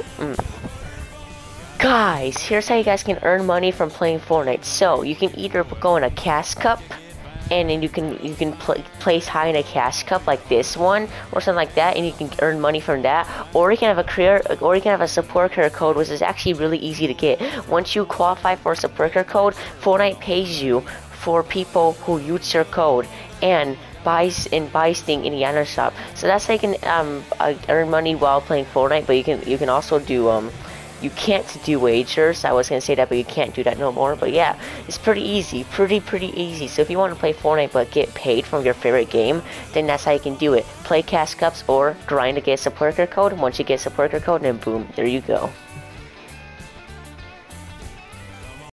mm. Guys, here's how you guys can earn money from playing Fortnite. So, you can either go in a cash cup, and then you can you can pl place high in a cash cup like this one or something like that and you can earn money from that or you can have a career or you can have a support care code which is actually really easy to get once you qualify for a support care code Fortnite pays you for people who use your code and buys and buys thing in the other shop so that's how you can um, uh, earn money while playing Fortnite but you can you can also do um you can't do wagers. I was gonna say that, but you can't do that no more. But yeah, it's pretty easy, pretty pretty easy. So if you want to play Fortnite but get paid from your favorite game, then that's how you can do it. Play cash cups or grind to get a support code. Once you get a support code, then boom, there you go.